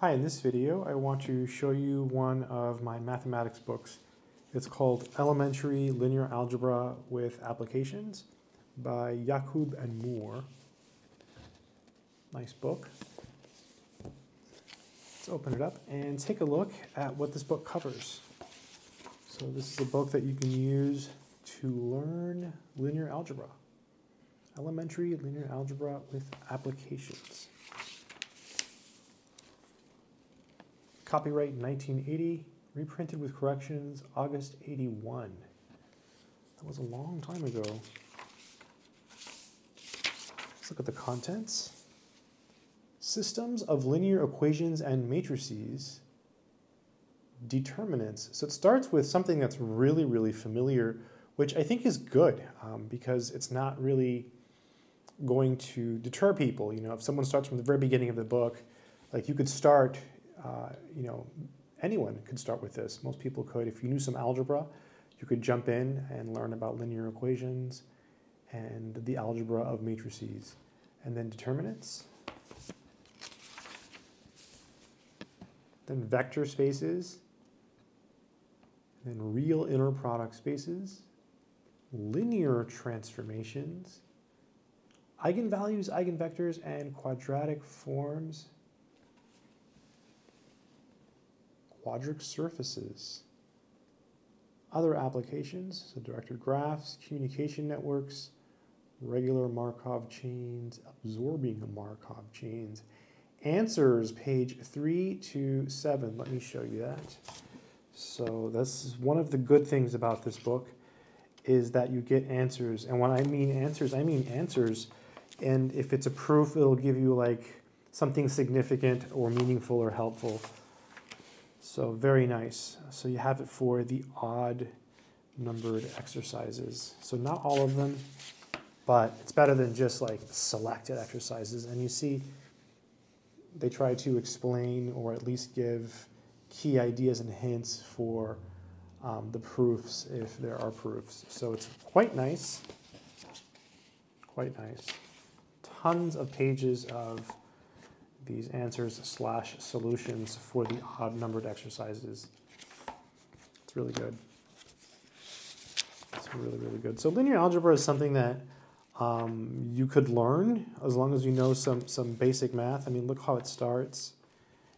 Hi, in this video I want to show you one of my mathematics books. It's called Elementary Linear Algebra with Applications by Yaqub and Moore. Nice book. Let's open it up and take a look at what this book covers. So this is a book that you can use to learn linear algebra. Elementary Linear Algebra with Applications. Copyright 1980, reprinted with corrections August 81. That was a long time ago. Let's look at the contents. Systems of linear equations and matrices. Determinants. So it starts with something that's really, really familiar, which I think is good um, because it's not really going to deter people. You know, if someone starts from the very beginning of the book, like you could start, uh, you know, anyone could start with this. Most people could. If you knew some algebra, you could jump in and learn about linear equations and the algebra of matrices. And then determinants. Then vector spaces. Then real inner product spaces. Linear transformations eigenvalues, eigenvectors, and quadratic forms, quadric surfaces. Other applications, so directed graphs, communication networks, regular Markov chains, absorbing Markov chains. Answers, page three to seven. Let me show you that. So this is one of the good things about this book is that you get answers. And when I mean answers, I mean answers and if it's a proof, it'll give you like something significant or meaningful or helpful. So very nice. So you have it for the odd numbered exercises. So not all of them, but it's better than just like selected exercises. And you see, they try to explain or at least give key ideas and hints for um, the proofs if there are proofs. So it's quite nice, quite nice tons of pages of these answers slash solutions for the odd numbered exercises. It's really good. It's really, really good. So linear algebra is something that um, you could learn as long as you know some, some basic math. I mean, look how it starts.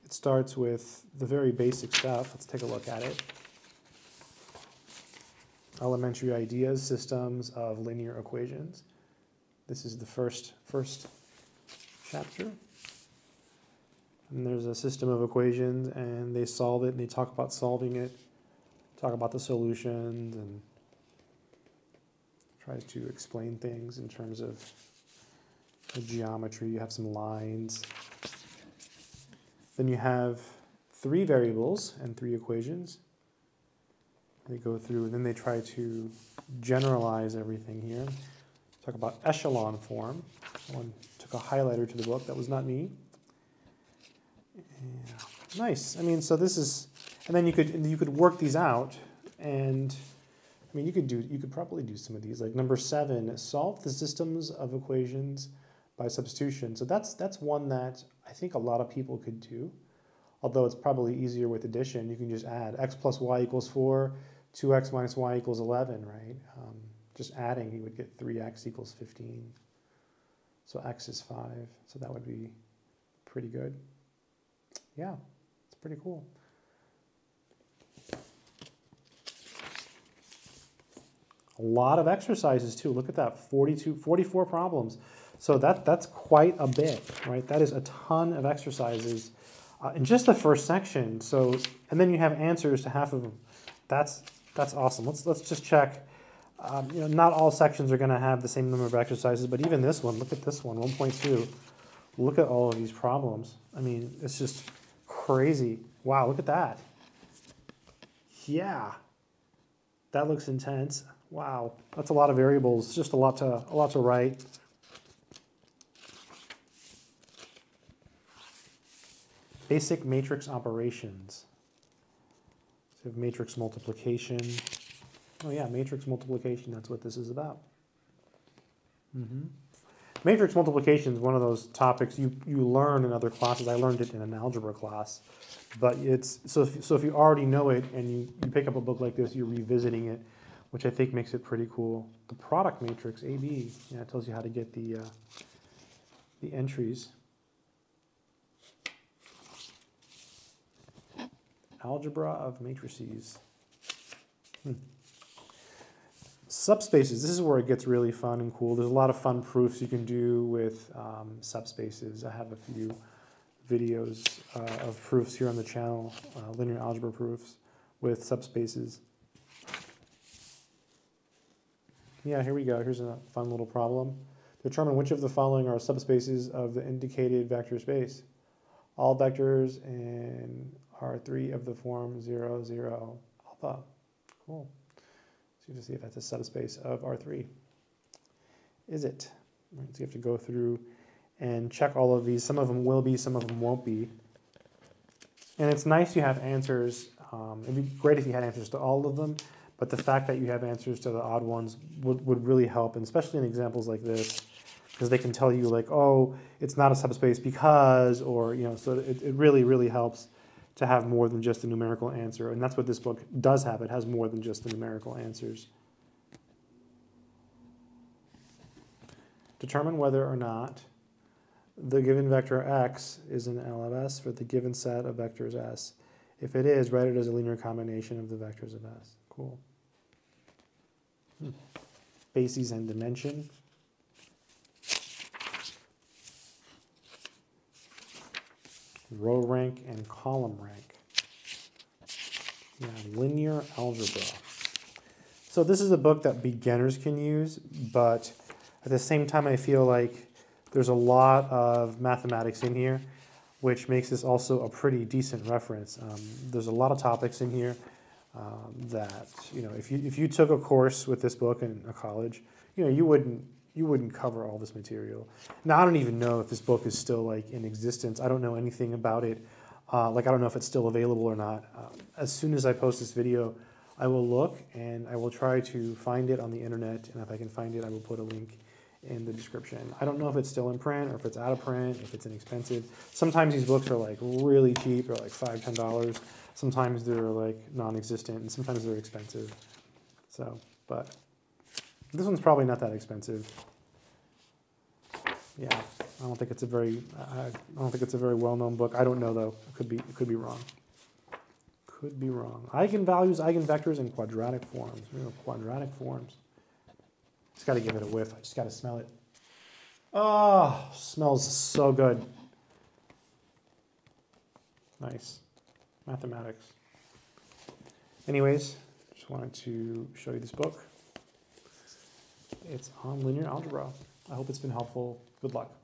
It starts with the very basic stuff. Let's take a look at it. Elementary ideas, systems of linear equations. This is the first, first chapter. And there's a system of equations and they solve it and they talk about solving it, talk about the solutions and tries to explain things in terms of the geometry. You have some lines. Then you have three variables and three equations. They go through and then they try to generalize everything here talk about echelon form. Someone took a highlighter to the book. That was not me. Yeah. Nice. I mean, so this is, and then you could you could work these out, and I mean, you could do you could probably do some of these. Like number seven, solve the systems of equations by substitution. So that's that's one that I think a lot of people could do. Although it's probably easier with addition. You can just add x plus y equals four, 2x minus y equals 11, right? Um, just adding, you would get 3x equals 15. So x is 5. So that would be pretty good. Yeah, it's pretty cool. A lot of exercises too. Look at that, 42, 44 problems. So that, that's quite a bit, right? That is a ton of exercises uh, in just the first section. So, and then you have answers to half of them. That's, that's awesome. Let's, let's just check um, you know, not all sections are going to have the same number of exercises, but even this one, look at this one, 1.2. Look at all of these problems. I mean, it's just crazy. Wow, look at that. Yeah, that looks intense. Wow, that's a lot of variables. Just a lot to a lot to write. Basic matrix operations. So we have matrix multiplication. Oh yeah, matrix multiplication, that's what this is about. Mm -hmm. Matrix multiplication is one of those topics you, you learn in other classes. I learned it in an algebra class, but it's so if, so if you already know it and you, you pick up a book like this, you're revisiting it, which I think makes it pretty cool. The product matrix AB, yeah, tells you how to get the uh, the entries. Algebra of matrices. Hmm. Subspaces, this is where it gets really fun and cool. There's a lot of fun proofs you can do with um, subspaces. I have a few videos uh, of proofs here on the channel, uh, linear algebra proofs with subspaces. Yeah, here we go. Here's a fun little problem. Determine which of the following are subspaces of the indicated vector space. All vectors in R3 of the form 0, 0, alpha. Cool. So just see if that's a subspace of R3. Is it? So you have to go through and check all of these. Some of them will be, some of them won't be. And it's nice you have answers. Um, it'd be great if you had answers to all of them, but the fact that you have answers to the odd ones would, would really help, and especially in examples like this, because they can tell you like, oh, it's not a subspace because, or, you know, so it, it really, really helps to have more than just a numerical answer. And that's what this book does have. It has more than just the numerical answers. Determine whether or not the given vector x is an L of S for the given set of vectors S. If it is, write it as a linear combination of the vectors of S. Cool. Hmm. Bases and dimension. Row rank and column rank. Yeah, linear algebra. So this is a book that beginners can use, but at the same time I feel like there's a lot of mathematics in here, which makes this also a pretty decent reference. Um, there's a lot of topics in here um, that, you know, if you, if you took a course with this book in a college, you know, you wouldn't, you wouldn't cover all this material. Now, I don't even know if this book is still like in existence. I don't know anything about it. Uh, like, I don't know if it's still available or not. Um, as soon as I post this video, I will look and I will try to find it on the internet. And if I can find it, I will put a link in the description. I don't know if it's still in print or if it's out of print, if it's inexpensive. Sometimes these books are like really cheap, they're like five, ten dollars. Sometimes they're like non-existent, and sometimes they're expensive. So, but this one's probably not that expensive. Yeah, I don't think it's a very, I don't think it's a very well-known book. I don't know though. It could be, it could be wrong. Could be wrong. Eigenvalues, eigenvectors, and quadratic forms. Know, quadratic forms. Just got to give it a whiff. I just got to smell it. Oh, smells so good. Nice. Mathematics. Anyways, just wanted to show you this book. It's on linear algebra. I hope it's been helpful. Good luck.